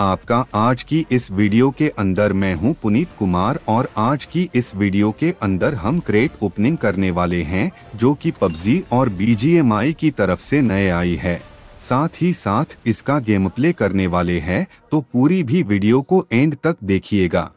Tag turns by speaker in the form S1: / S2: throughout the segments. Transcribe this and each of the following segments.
S1: आपका आज की इस वीडियो के अंदर मैं हूँ पुनीत कुमार और आज की इस वीडियो के अंदर हम क्रेट ओपनिंग करने वाले हैं, जो कि पबजी और बीजीएमआई की तरफ़ से नए आई है। साथ ही साथ इसका गेम प्ले करने वाले हैं तो पूरी भी वीडियो को एंड तक देखिएगा।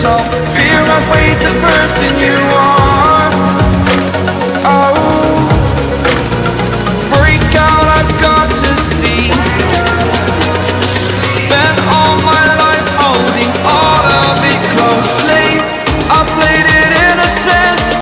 S2: tall Fear I weighed the person you. are